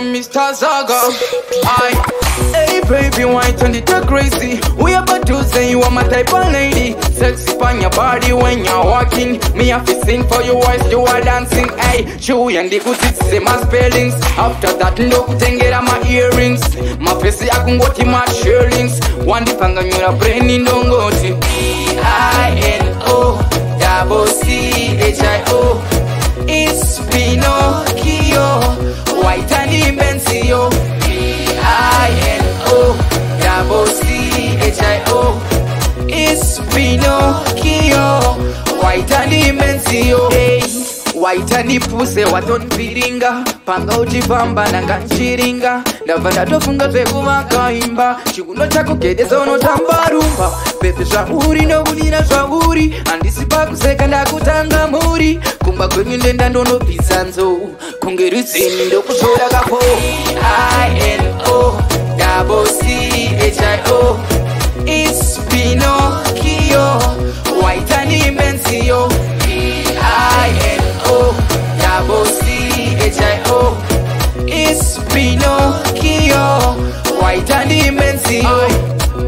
from Mr. Zaga. I Hey baby, why turn it to crazy? We about to say you are my type of lady. Sexy on your body when you're walking. Me have to sing for your voice. you are dancing. Hey, chewy and the good it's my spellings. After that, no kutengera my earrings. My facey I go to my shirlings. Wandipanga nyura brain indongoti. E-I-N-O double C H I O. It's B. bencio d-i-n-o double c-h-i-o isvino kio waitani mencio hey waitanipuze watondiringa panga uchipambana nganchiringa ndabva ndatofunga zvekuvakaimba chikundo chako gedeza unotamba rumba. Pepe zvauri nokudira zvauri handisi pakuseka ndakutanga mhuri kufamba kwenyu ndenda ndonobvisa nzou kunge rudzini ndokuzvora kako ino dabosihio ispinokio waitanimbenziyo ino dabosihio ispinokio waitanimbenziyo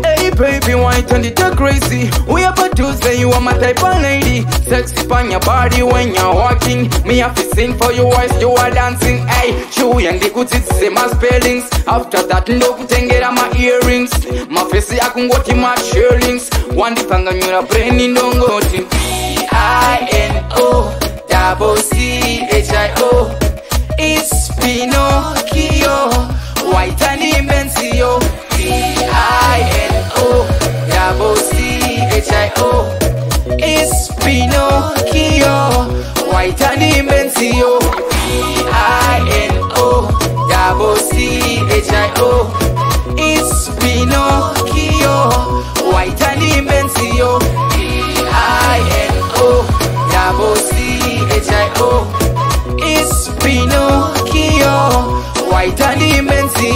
ei hey baby waitandita crazy? Uyapa Tuesday you are my type of lady. Sexy on your body when you're walking. Me have to sing for you whilst you are dancing. Hey, chew and the good it's same as spellings After that ndo kutengera my earrings. Mafesi akungoti my shirlings Wandipanga nyura brain indongoti B-I-N-O Double C-H-I-O It's Pino Itani imensi